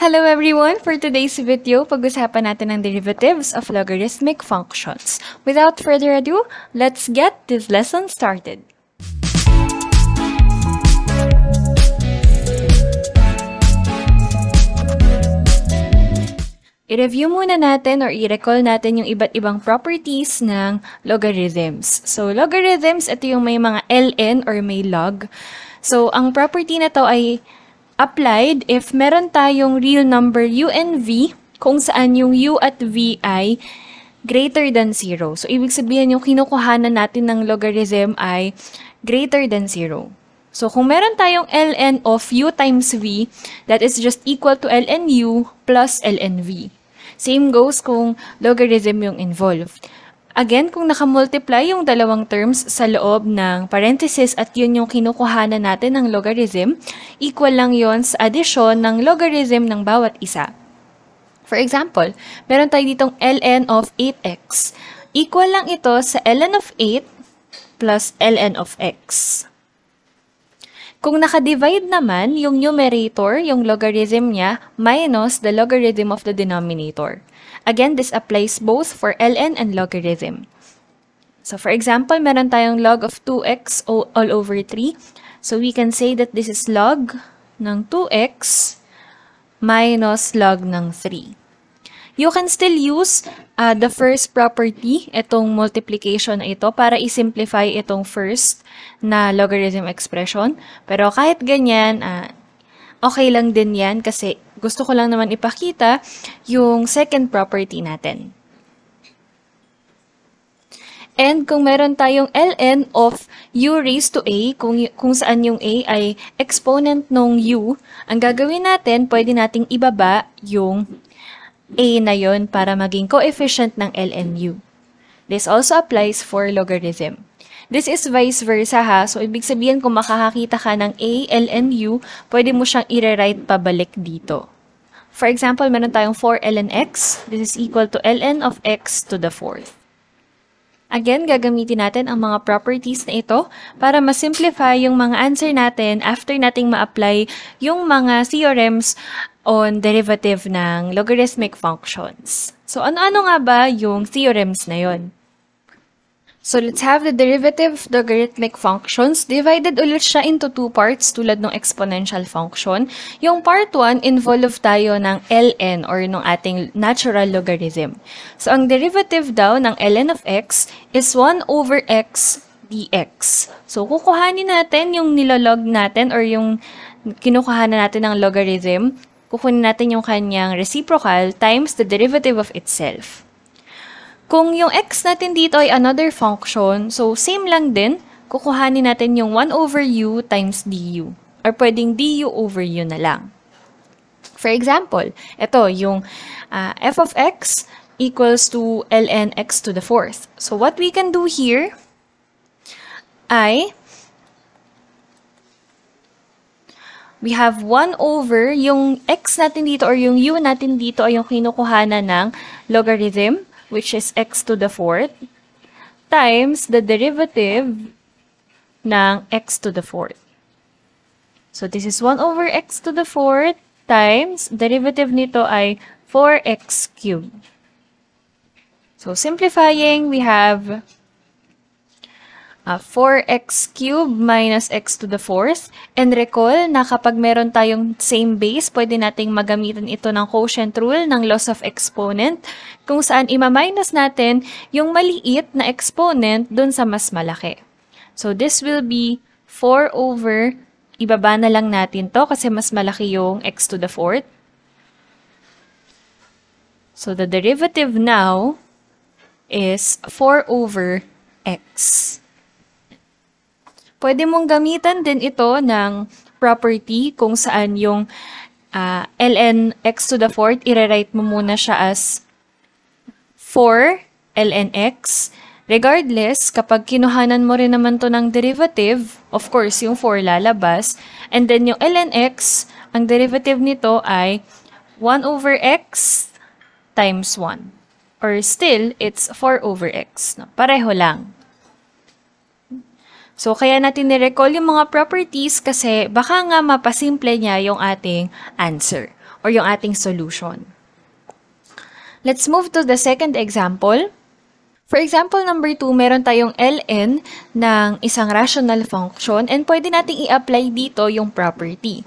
Hello everyone! For today's video, pag-usapan natin ang derivatives of logarithmic functions. Without further ado, let's get this lesson started. I-review muna natin or i-recall natin yung iba't ibang properties ng logarithms. So, logarithms, ito yung may mga ln or may log. So, ang property na to ay applied if meron tayong real number u and v kung saan yung u at v ay greater than 0. So, ibig sabihin yung kinukuhanan natin ng logarithm ay greater than 0. So, kung meron tayong ln of u times v, that is just equal to ln u plus ln v. Same goes kung logarithm yung involved. Again, kung nakamultiply yung dalawang terms sa loob ng parenthesis at yun yung kinukuhanan natin ng logarithm, equal lang yon sa addition ng logarithm ng bawat isa. For example, meron tayo ditong ln of 8x. Equal lang ito sa ln of 8 plus ln of x. Kung nakadivide naman, yung numerator, yung logarithm niya, minus the logarithm of the denominator. Again, this applies both for ln and logarithm. So for example, meron tayong log of 2x all over 3. So we can say that this is log ng 2x minus log ng 3. You can still use uh, the first property, itong multiplication na ito, para i-simplify itong first na logarithm expression. Pero kahit ganyan, uh, okay lang din yan kasi gusto ko lang naman ipakita yung second property natin. And kung meron tayong ln of u raised to a, kung, kung saan yung a ay exponent ng u, ang gagawin natin, pwede nating ibaba yung a na yon para maging coefficient ng LNU. This also applies for logarithm. This is vice versa ha. So, ibig sabihin kung makakakita ka ng a, LNU, pwede mo siyang i-rewrite pabalik dito. For example, meron tayong 4 ln x. This is equal to ln of x to the fourth. Again, gagamitin natin ang mga properties na ito para ma-simplify yung mga answer natin after nating ma-apply yung mga theorems on derivative ng logarithmic functions. So, ano-ano nga ba yung theorems na yon? So, let's have the derivative of logarithmic functions. Divided ulit siya into two parts tulad ng exponential function. Yung part 1, involve tayo ng ln or ng ating natural logarithm. So, ang derivative daw ng ln of x is 1 over x dx. So, kukuhanin natin yung nilolog natin or yung kinukuhanan natin ng logarithm kukunin natin yung kanyang reciprocal times the derivative of itself. Kung yung x natin dito ay another function, so same lang din, kukuhanin natin yung 1 over u times du. Or pwedeng du over u na lang. For example, ito yung uh, f of x equals to ln x to the fourth. So what we can do here ay we have 1 over, yung x natin dito or yung u natin dito ay yung kinukuhanan ng logarithm, which is x to the fourth, times the derivative ng x to the fourth. So this is 1 over x to the fourth times derivative nito ay 4x cubed. So simplifying, we have uh, 4x cubed minus x to the fourth. And recall na kapag meron tayong same base, pwede nating magamitan ito ng quotient rule ng loss of exponent kung saan ima-minus natin yung maliit na exponent dun sa mas malaki. So this will be 4 over, ibaba na lang natin to kasi mas malaki yung x to the fourth. So the derivative now is 4 over x. Pwede mong gamitan din ito ng property kung saan yung uh, ln x to the fourth, i-rewrite mo muna siya as 4 ln x. Regardless, kapag kinuhanan mo rin naman to ng derivative, of course, yung 4 lalabas. And then yung ln x, ang derivative nito ay 1 over x times 1. Or still, it's 4 over x. Pareho lang. So, kaya natin ni-recall yung mga properties kasi baka nga mapasimple niya yung ating answer. or yung ating solution. Let's move to the second example. For example number 2, meron tayong ln ng isang rational function and pwede nating i-apply dito yung property.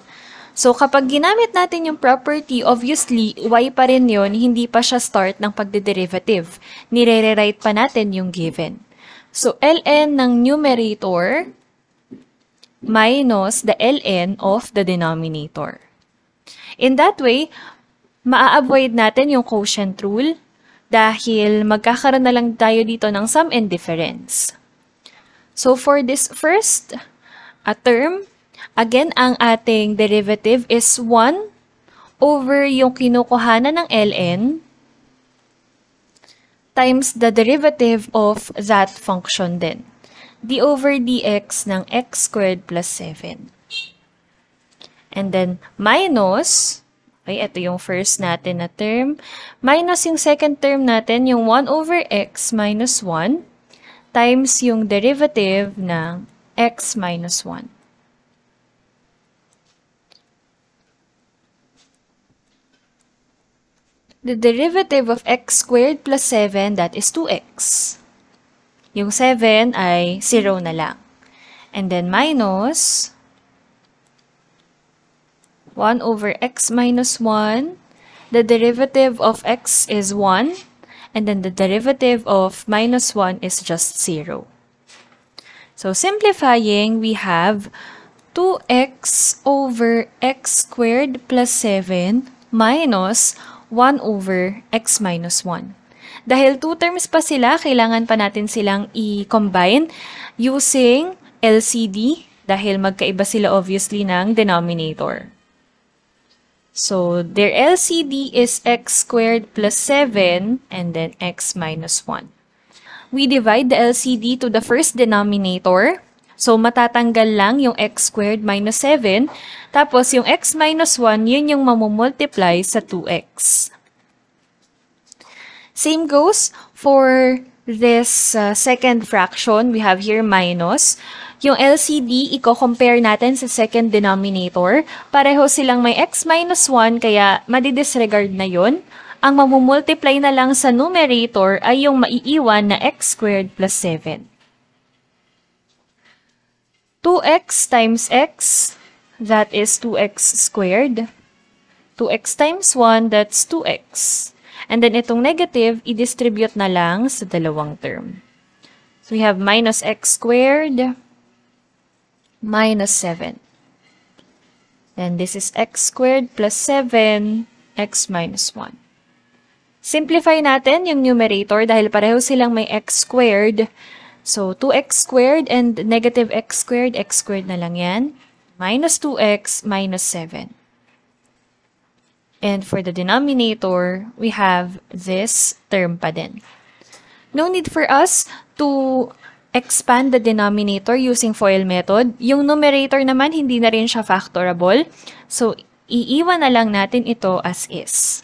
So, kapag ginamit natin yung property, obviously, y pa rin yun, hindi pa siya start ng pagde-derivative. Nire-rewrite pa natin yung given. So, ln ng numerator minus the ln of the denominator. In that way, maa-avoid natin yung quotient rule dahil magkakaroon na lang tayo dito ng sum and difference. So for this first a term, again, ang ating derivative is 1 over yung kinukuhanan ng ln times the derivative of that function din. d over dx ng x squared plus 7. And then minus Okay, ito yung first natin na term. Minus yung second term natin, yung 1 over x minus 1 times yung derivative ng x minus 1. The derivative of x squared plus 7, that is 2x. Yung 7 ay 0 na lang. And then minus 1 over x minus 1. The derivative of x is 1. And then the derivative of minus 1 is just 0. So simplifying, we have 2x over x squared plus 7 minus 1 over x minus 1. Dahil two terms pa sila, kailangan pa natin silang i-combine using LCD dahil magkaiba sila obviously ng denominator. So, their LCD is x squared plus 7 and then x minus 1. We divide the LCD to the first denominator. So, matatanggal lang yung x squared minus 7. Tapos, yung x minus 1, yun yung mamumultiply sa 2x. Same goes for this uh, second fraction. We have here minus. Yung LCD, i-compare natin sa second denominator. Pareho silang may x minus 1, kaya madidisregard na yon. Ang mamumultiply na lang sa numerator ay yung maiiwan na x squared plus 7. 2x times x, that is 2x squared. 2x times 1, that's 2x. And then itong negative, i-distribute na lang sa dalawang term. So we have minus x squared minus 7. Then this is x squared plus 7, x minus 1. Simplify natin yung numerator dahil pareho silang may x squared. So, 2x squared and negative x squared, x squared na lang yan. Minus 2x minus 7. And for the denominator, we have this term pa din. No need for us to expand the denominator using FOIL method. Yung numerator naman, hindi na rin siya factorable. So, iiwan na lang natin ito as is.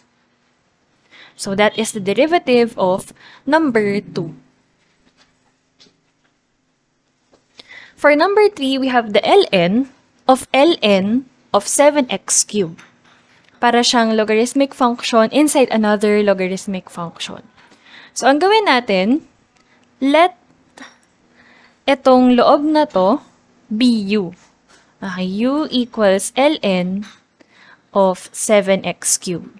So, that is the derivative of number 2. For number 3, we have the ln of ln of 7x cubed. Para siyang logarithmic function inside another logarithmic function. So, ang gawin natin, let itong loob na to, BU. Okay, U equals ln of 7x cubed.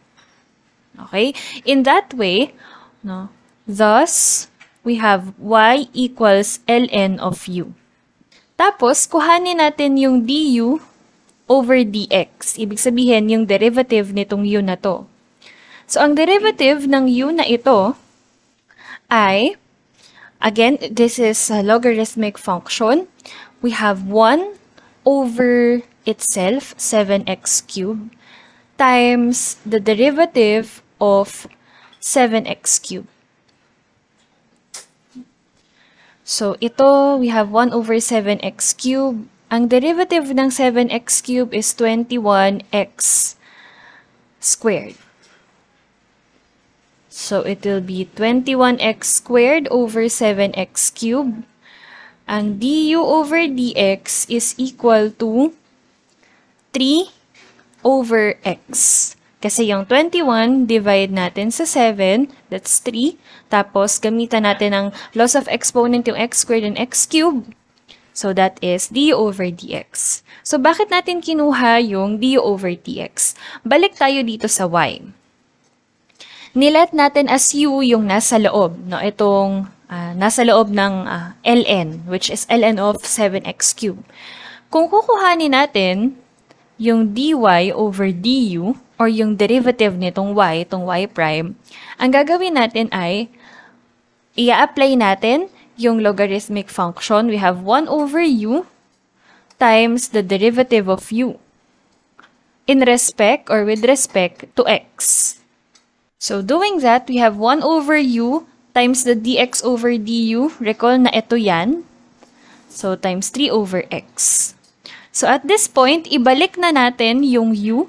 Okay? In that way, no, thus, we have y equals ln of u. Tapos, kuhanin natin yung du over dx. Ibig sabihin, yung derivative nitong u na to. So, ang derivative ng u na ito ay Again, this is a logarithmic function. We have 1 over itself, 7x cubed, times the derivative of 7x cubed. So, ito, we have 1 over 7x cubed. Ang derivative ng 7x cubed is 21x squared. So, it will be 21x squared over 7x cubed. Ang du over dx is equal to 3 over x. Kasi yung 21, divide natin sa 7, that's 3. Tapos, gamitan natin ang loss of exponent yung x squared and x cubed. So, that is du over dx. So, bakit natin kinuha yung du over dx? Balik tayo dito sa y. Nilet natin as u yung nasa loob, no? Itong uh, nasa loob ng uh, ln, which is ln of 7x cubed. Kung kukuhanin natin yung dy over du, or yung derivative nitong y, itong y prime, ang gagawin natin ay, i-apply natin yung logarithmic function. We have 1 over u times the derivative of u in respect or with respect to x. So doing that, we have 1 over u times the dx over du. Recall na ito yan. So times 3 over x. So at this point, ibalik na natin yung u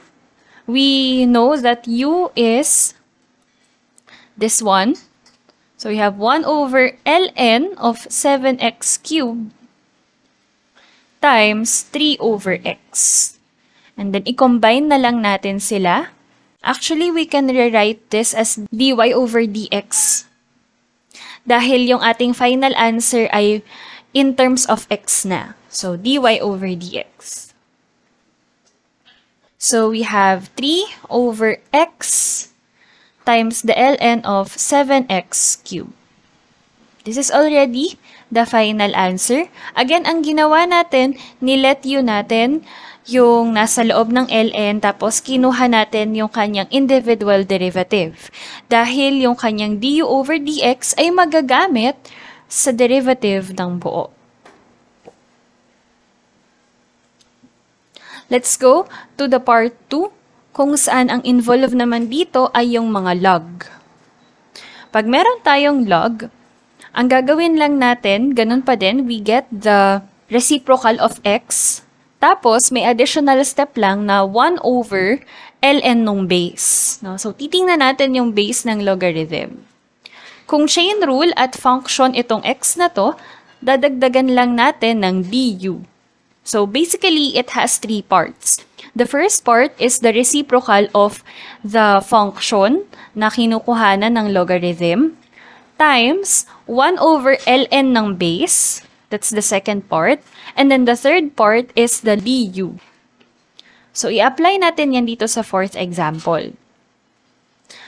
we know that u is this one. So we have 1 over ln of 7x cubed times 3 over x. And then, i-combine na lang natin sila. Actually, we can rewrite this as dy over dx. Dahil yung ating final answer ay in terms of x na. So, dy over dx. So we have 3 over x times the ln of 7x cubed. This is already the final answer. Again, ang ginawa natin, nilet u natin yung nasa loob ng ln tapos kinuha natin yung kanyang individual derivative. Dahil yung kanyang du over dx ay magagamit sa derivative ng buo. Let's go to the part 2 kung saan ang involved naman dito ay yung mga log. Pag meron tayong log, ang gagawin lang natin, ganun pa din, we get the reciprocal of x. Tapos, may additional step lang na 1 over ln nung base. No? So, titingnan natin yung base ng logarithm. Kung chain rule at function itong x na to, dadagdagan lang natin ng du. So basically, it has three parts. The first part is the reciprocal of the function na kinukuhanan ng logarithm times 1 over ln ng base. That's the second part. And then the third part is the du. So, i-apply natin yan dito sa fourth example.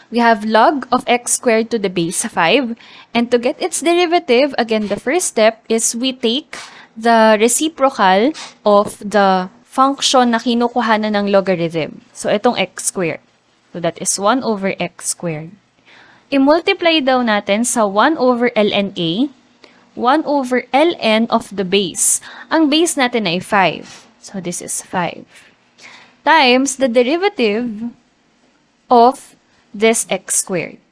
We have log of x squared to the base 5. And to get its derivative, again, the first step is we take the reciprocal of the function na kinukuhanan ng logarithm. So, itong x squared. So, that is 1 over x squared. I-multiply daw natin sa 1 over ln a, 1 over ln of the base. Ang base natin ay 5. So, this is 5. Times the derivative of this x squared.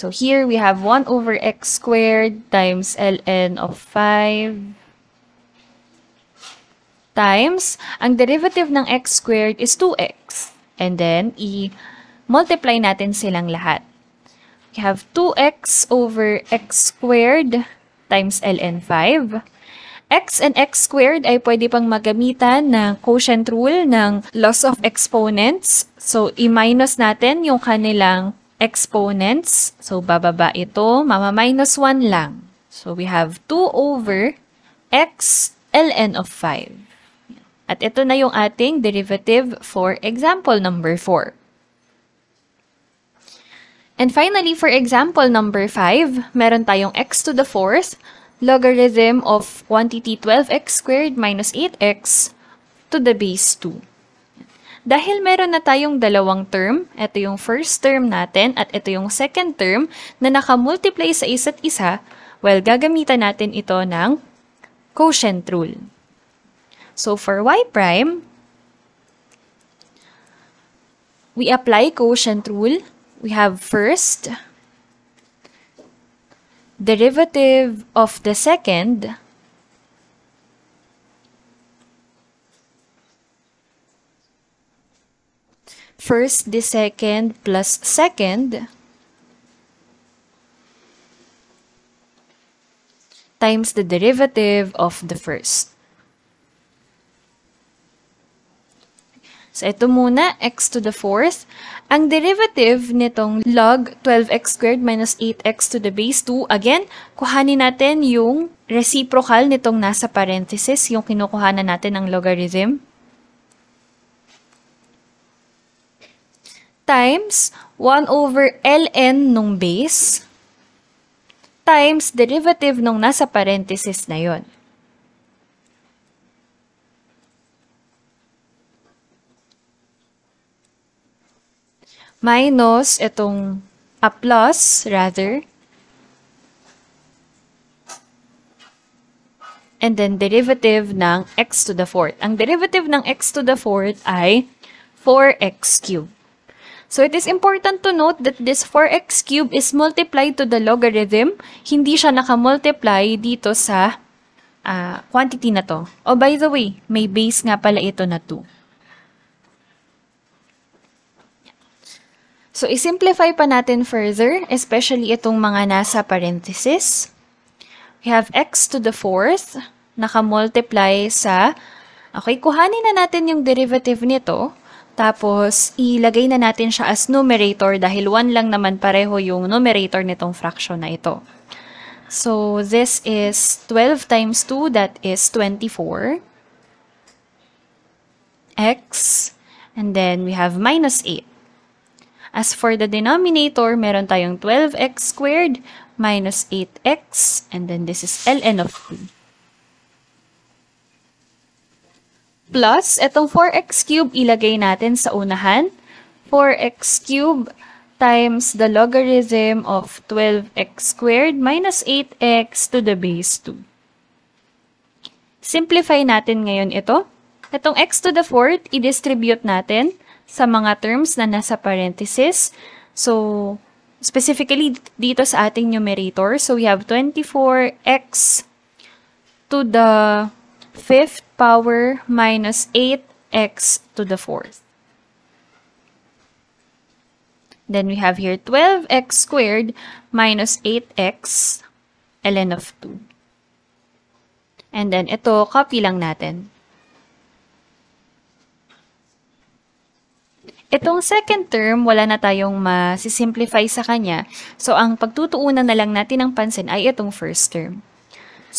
So here we have 1 over x squared times ln of 5 times, ang derivative ng x squared is 2x. And then, i-multiply natin silang lahat. We have 2x over x squared times ln 5. x and x squared ay pwede pang magamitan ng quotient rule ng loss of exponents. So, i-minus natin yung kanilang exponents. So, bababa ito. Mama-minus 1 lang. So, we have 2 over x ln of 5. At ito na yung ating derivative for example number 4. And finally, for example number 5, meron tayong x to the fourth, logarithm of quantity 12x squared minus 8x to the base 2. Dahil meron na tayong dalawang term, ito yung first term natin at ito yung second term na nakamultiply sa isa't isa, well, gagamitan natin ito ng quotient rule. So for y prime, we apply quotient rule. We have first derivative of the second first the second plus second times the derivative of the first. So, ito muna, x to the fourth. Ang derivative nitong log 12x squared minus 8x to the base 2, again, kuhanin natin yung reciprocal nitong nasa parenthesis, yung kinukuhanan natin ng logarithm. Times 1 over ln nung base times derivative nung nasa parenthesis na yon. minus itong a plus, rather. And then derivative ng x to the fourth. Ang derivative ng x to the fourth ay 4x cubed. So it is important to note that this 4x cubed is multiplied to the logarithm. Hindi siya nakamultiply dito sa uh, quantity na to. Oh, by the way, may base nga pala ito na 2. So, isimplify pa natin further, especially itong mga nasa parenthesis. We have x to the fourth, nakamultiply sa, okay, kuhanin na natin yung derivative nito, tapos ilagay na natin siya as numerator dahil 1 lang naman pareho yung numerator nitong fraction na ito. So, this is 12 times 2, that is 24. x, and then we have minus 8. As for the denominator, meron tayong 12x squared minus 8x, and then this is ln of 2. Plus, itong 4x cube ilagay natin sa unahan. 4x cube times the logarithm of 12x squared minus 8x to the base 2. Simplify natin ngayon ito. Itong x to the fourth, i-distribute natin sa mga terms na nasa parenthesis. So, specifically dito sa ating numerator, so we have 24x to the fifth power minus 8x to the fourth. Then we have here 12x squared minus 8x ln of 2. And then ito, copy lang natin. Itong second term, wala na tayong masisimplify sa kanya. So, ang pagtutuunan na lang natin ng pansin ay itong first term.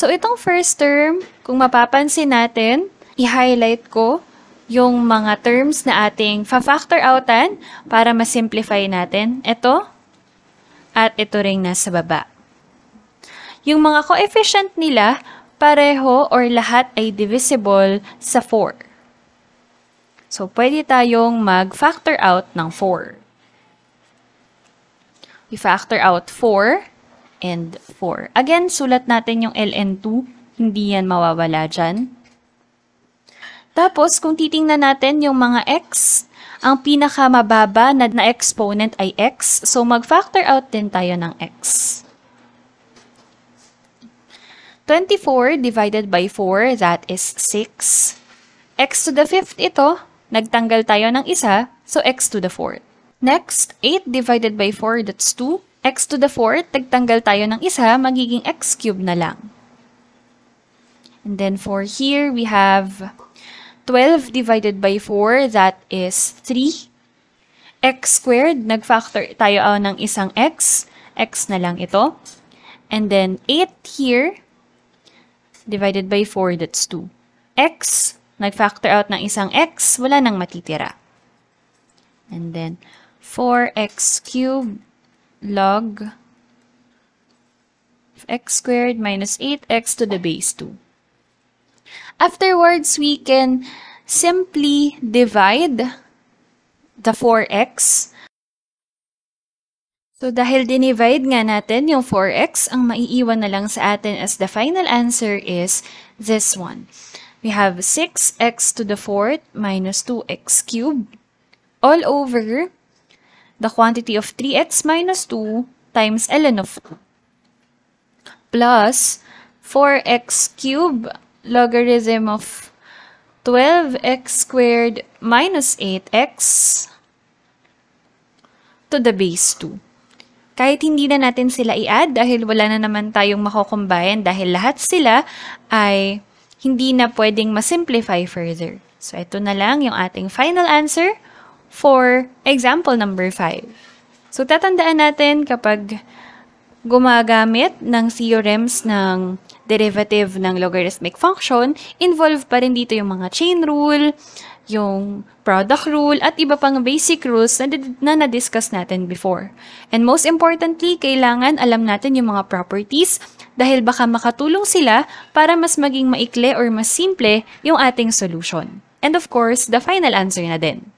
So, itong first term, kung mapapansin natin, i-highlight ko yung mga terms na ating fa-factor outan para masimplify natin. Ito at ito ring nasa baba. Yung mga coefficient nila, pareho or lahat ay divisible sa 4. So, pwede tayong mag-factor out ng 4. We factor out 4 and 4. Again, sulat natin yung ln2. Hindi yan mawawala dyan. Tapos, kung titingnan natin yung mga x, ang pinakamababa na, exponent ay x. So, mag-factor out din tayo ng x. 24 divided by 4, that is 6. x to the fifth ito, Nagtanggal tayo ng isa, so x to the fourth. Next, 8 divided by 4, that's 2. X to the fourth, nagtanggal tayo ng isa, magiging x cubed na lang. And then for here, we have 12 divided by 4, that is 3. x squared, nag-factor tayo uh, ng isang x, x na lang ito. And then 8 here, divided by 4, that's 2. x nag-factor out ng isang x, wala nang matitira. And then, 4x cubed log of x squared minus 8x to the base 2. Afterwards, we can simply divide the 4x. So, dahil dinivide nga natin yung 4x, ang maiiwan na lang sa atin as the final answer is this one we have 6x to the fourth minus 2x cubed all over the quantity of 3x minus 2 times ln of 2 plus 4x cubed logarithm of 12x squared minus 8x to the base 2. Kahit hindi na natin sila i-add dahil wala na naman tayong makocombine dahil lahat sila ay hindi na pwedeng masimplify further. So, ito na lang yung ating final answer for example number 5. So, tatandaan natin kapag gumagamit ng theorems ng derivative ng logarithmic function, involved pa rin dito yung mga chain rule, yung product rule, at iba pang basic rules na, na na-discuss natin before. And most importantly, kailangan alam natin yung mga properties dahil baka makatulong sila para mas maging maikli or mas simple yung ating solution. And of course, the final answer na din.